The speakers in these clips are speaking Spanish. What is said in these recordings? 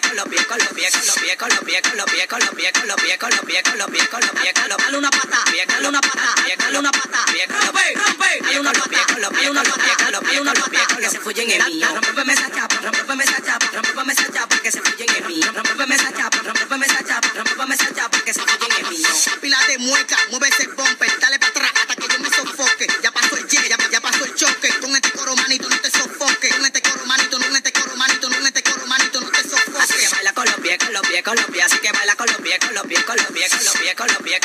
pies, los los los los los los los una pata, una pata, rompe, rompe, una pata, que se se en se en mueca, mueve ese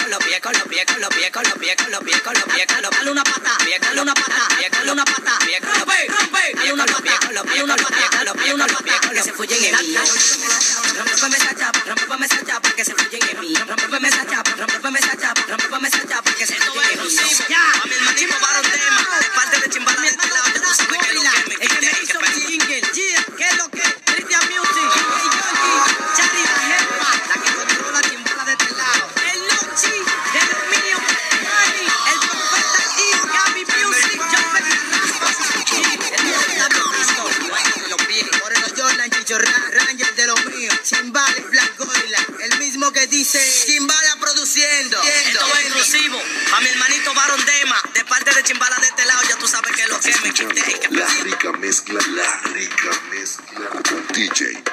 los pies, con los pies, con los pies, los pies, los pies, los pies, los pies, una pata, dale una pata. mezcla, la rica mezcla, DJ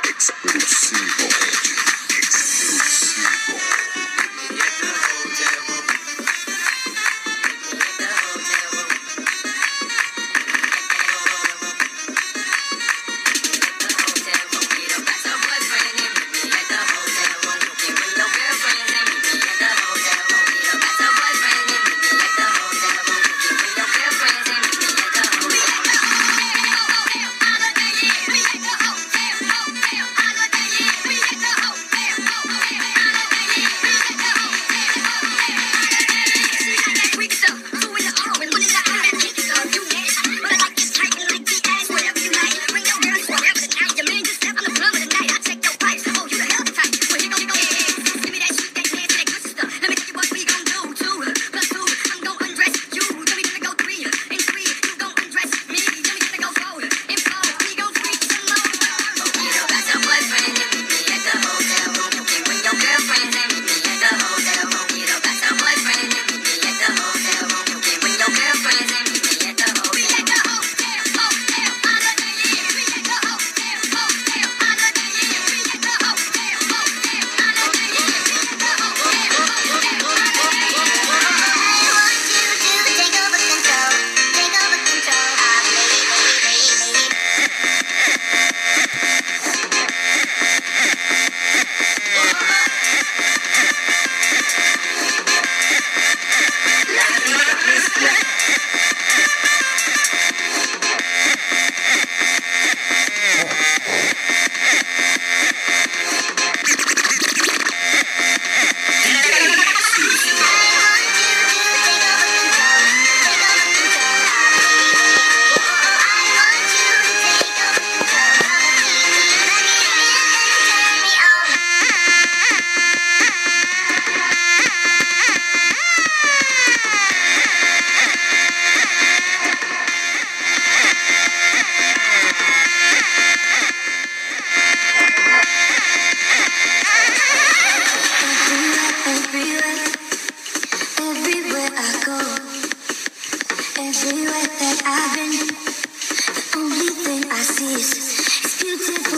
Beautiful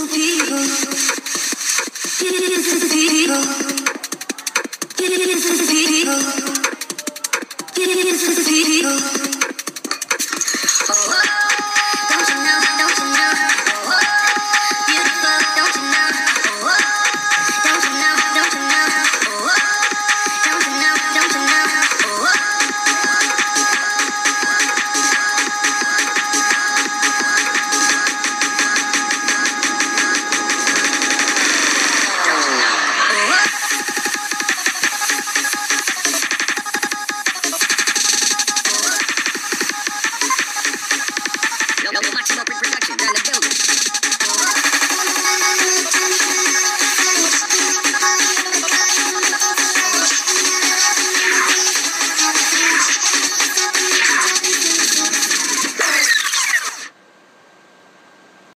people, beautiful people.